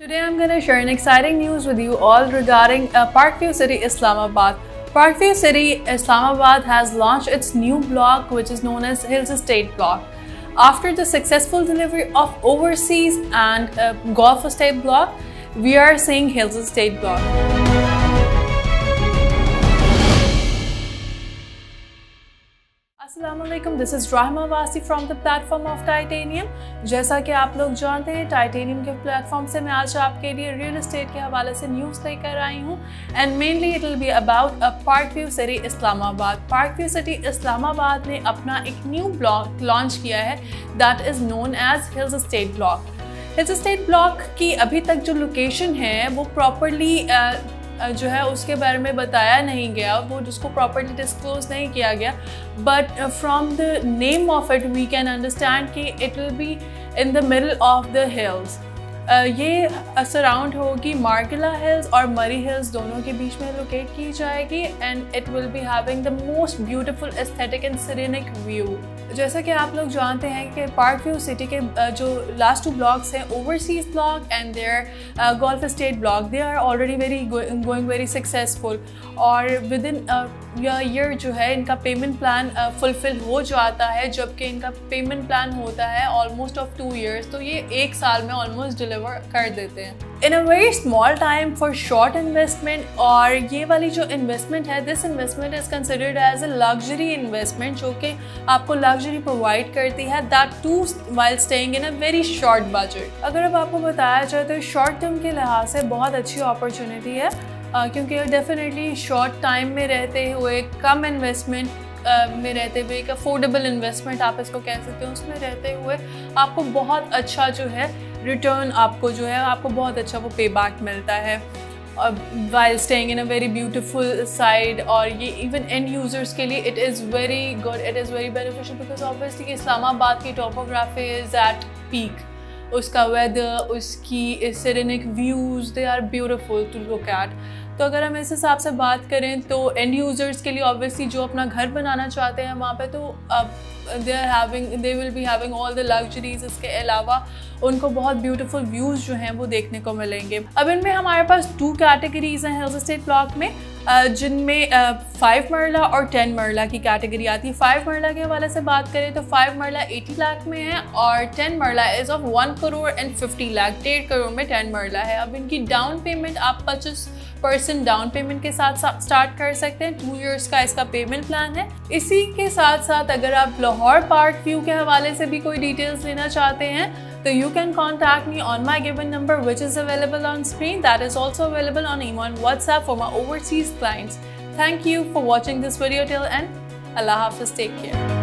Today I'm going to share an exciting news with you all regarding uh, Parkview City Islamabad. Parkview City Islamabad has launched its new block which is known as Hills Estate block. After the successful delivery of Overseas and uh, Golf Estate block, we are seeing Hills Estate block. Aslam this is Rahma Wasi from the platform of titanium जैसा कि आप लोग जानते हैं titanium के platform से मैं आज आपके लिए रियल इस्टेट के हवाले से न्यूज़ लेकर आई हूँ। And mainly it will be about a park view city Islamabad park view city Islamabad ने अपना एक न्यू ब्लॉक लॉन्च किया है that is known as hills estate block hills estate block की अभी तक जो लोकेशन है, वो प्रॉपरली जो है उसके बारे में बताया नहीं गया। वो जिसको प्रॉपरली डिस्क्लोज नहीं किया गया। But from the name of it we can understand कि it will be in the middle of the hills ये सराउंड होगी मार्गिला हिल्स और मरी हिल्स दोनों के बीच में लोकेट की जाएगी and it will be having the most beautiful aesthetic and scenic view जैसा कि आप लोग जानते हैं कि पार्क व्यू सिटी के जो लास्ट टू ब्लॉक्स हैं overseas block and their golf estate block they are already very going very successful और विद इन ईयर जो है, इनका पेमेंट प्लान फुलफिल हो जाता है, जबकि इनका पेमेंट प्लान होता है ऑलमोस्ट ऑफ़ टू ईयर्स तो ये एक साल में ऑलमोस्ट डिलीवर कर देते हैं। In a very small time for short investment और ये वाली जो इन्वेस्टमेंट है this investment is considered as a luxury investment जो कि आपको लग्जरी प्रोवाइड करती है। That too while staying in a very short budget अगर अब आपको बताया जाए तो शॉर्ट टर्म के लिहाज से बहुत अच्छी अपॉर्चुनिटी है। uh, क्योंकि डेफिनेटली शॉर्ट टाइम में रहते हुए कम इन्वेस्टमेंट uh, में रहते हुए एक अफोर्डेबल इन्वेस्टमेंट आप इसको कह सकते हो उसमें रहते हुए आपको बहुत अच्छा जो है रिटर्न आपको जो है, आपको बहुत अच्छा वो पे बैक मिलता है। While staying in a very beautiful side और ये इवन एंड यूज़र्स के लिए it is very good it is very beneficial because obviously Islamabad की टोपोग्राफी इज़ एट पीक उसका वेदर उसकी scenic views they are beautiful to look at तो अगर हम इस हिसाब से बात करें तो एंड यूज़र्स के लिए ऑब्वियसली जो अपना घर बनाना चाहते हैं वहाँ पे तो they are having they will be having all the luxuries इसके अलावा। उनको बहुत ब्यूटीफुल व्यूज़ जो हैं वो देखने को मिलेंगे। अब इनमें हमारे पास टू कैटेगरीज हैं हिल्स स्टेट ब्लॉक में जिनमें फाइव मरला और टेन मरला की कैटेगरी आती है। फाइव मरला के हवाले से बात करें तो फाइव मरला एटी लाख में है और ten marla is of one crore and fifty lakh डेढ़ करोड़ में टेन मरला है। अब इनकी डाउन पेमेंट आप पच्चीस परसेंट डाउन पेमेंट के साथ स्टार्ट कर सकते हैं। टू इयर्स का इसका पेमेंट प्लान है। इसी के साथ साथ अगर आप लाहौर पार्क व्यू के हवाले से भी कोई डिटेल्स लेना चाहते हैं तो you can contact me on my given number which is available on screen that is also available on email and WhatsApp for my overseas clients. Thank you for watching this video till end. Allah Hafiz, take care.